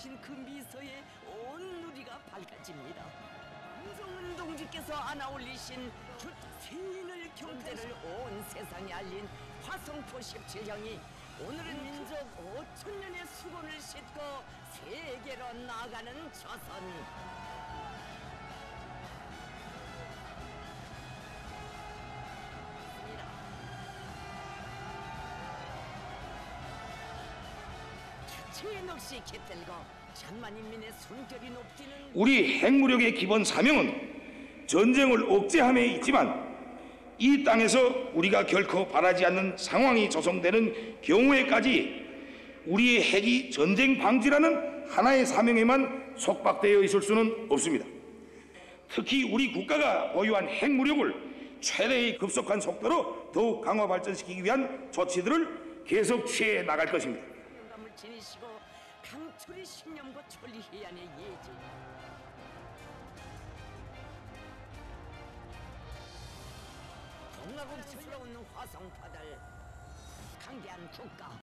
지으신 그 미소에 온 누리가 밝아집니다. 김정은 동지께서 안아 올리신 주 세인을 경제를 온 세상에 알린 화성포 17형이 오늘은 민족 5천 년의 수건을 싣고 세계로 나아가는 조선. 우리 핵무력의 기본 사명은 전쟁을 억제함에 있지만 이 땅에서 우리가 결코 바라지 않는 상황이 조성되는 경우에까지 우리의 핵이 전쟁 방지라는 하나의 사명에만 속박되어 있을 수는 없습니다. 특히 우리 국가가 보유한 핵무력을 최대의 급속한 속도로 더욱 강화 발전시키기 위한 조치들을 계속 취해 나갈 것입니다. 지니시고 강철의 신념과 천리해안의 예지. 동락을 철러오는 화성파들 강대한 국가